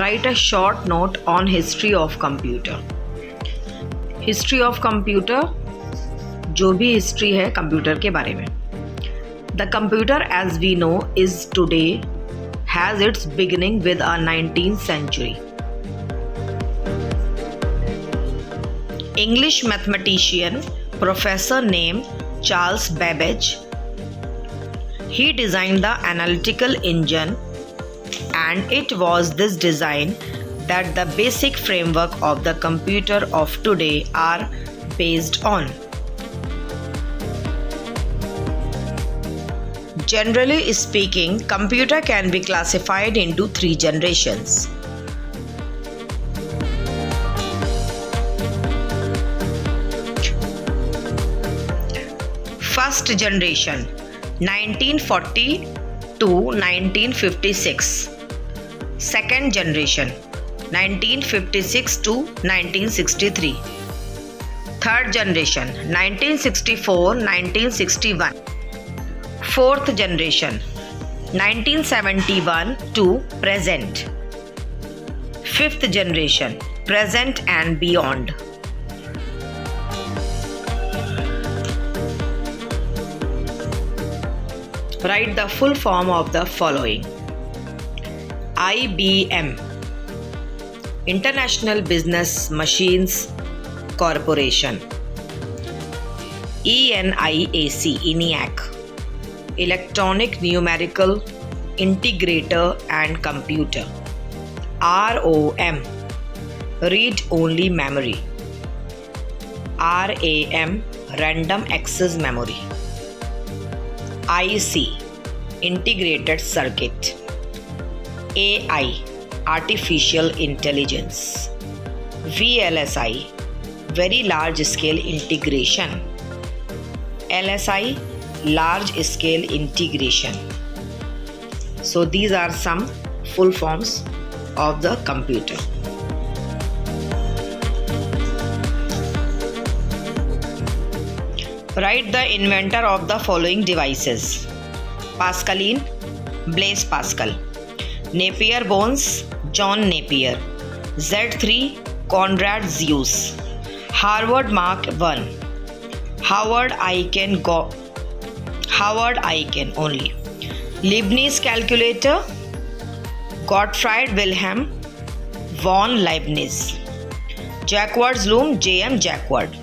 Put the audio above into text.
write a short note on history of computer history of computer जो भी history है computer के बारे में the computer age we know is today has its beginning with a nineteen century English mathematician professor named Charles Babbage. He designed the analytical engine and it was this design that the basic framework of the computer of today are based on. Generally speaking, computer can be classified into three generations. First generation 1940 to 1956 second generation 1956 to 1963 third generation 1964 1961 fourth generation 1971 to present. Fifth generation present and beyond. Write the full form of the following IBM International Business Machines Corporation. ENIAC ENIAC Electronic Numerical Integrator and Computer. ROM Read Only Memory. RAM Random Access Memory. IC Integrated Circuit AI Artificial Intelligence VLSI Very Large Scale Integration LSI Large Scale Integration. So these are some full forms of the computer. Write the inventor of the following devices. Pascaline, Blaise Pascal, Napier bones John Napier Z three Konrad Zuse Harvard Mark one Howard Aiken go Howard Aiken only Leibniz calculator Gottfried Wilhelm von Leibniz Jacquard loom J M Jacquard